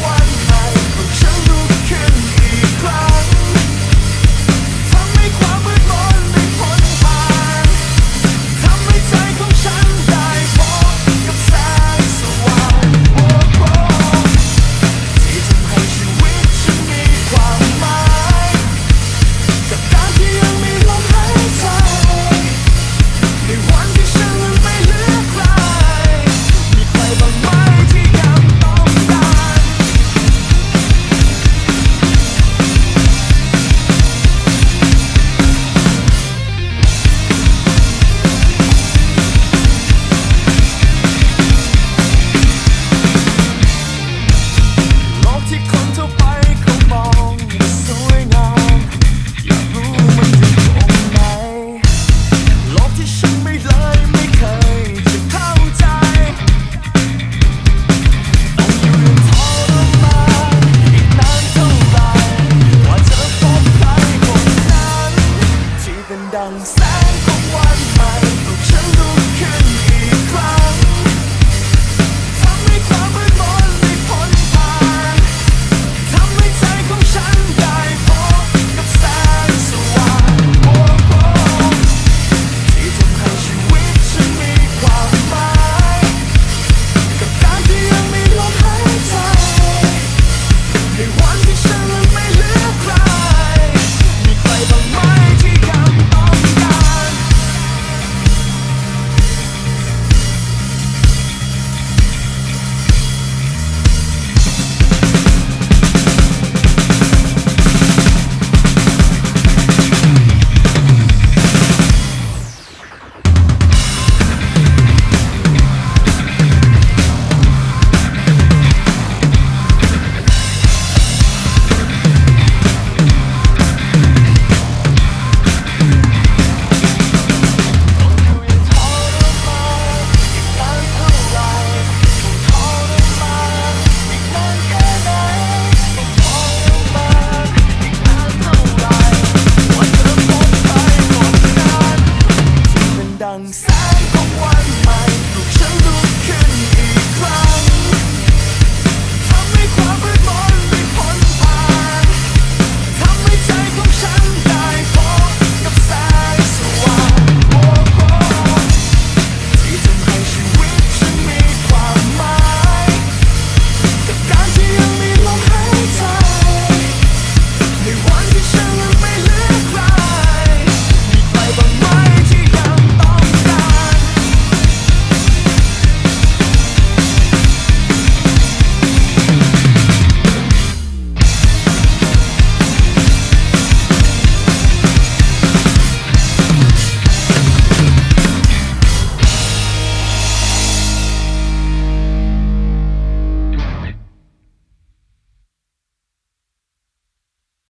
One night, but you Understand